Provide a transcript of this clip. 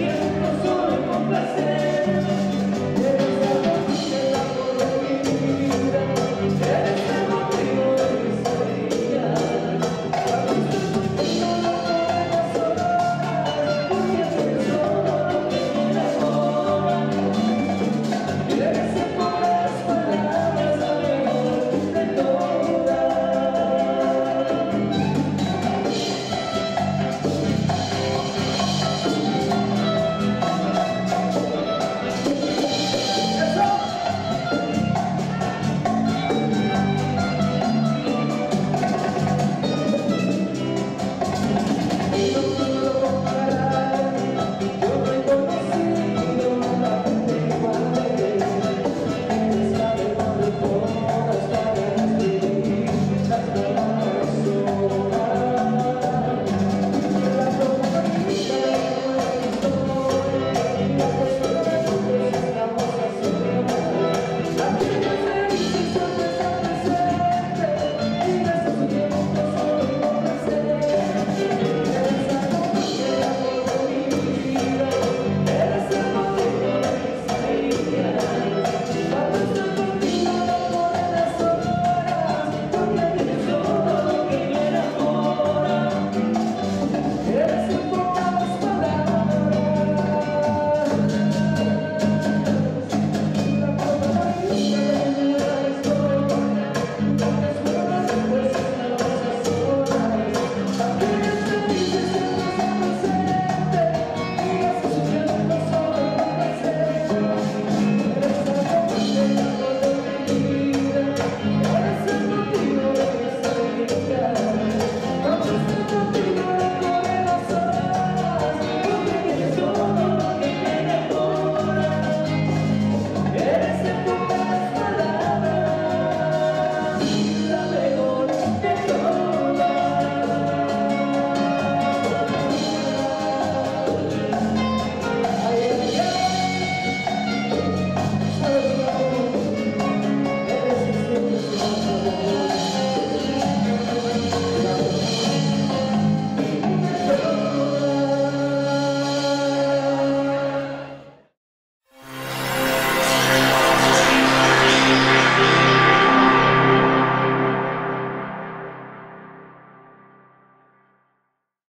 siento solo con.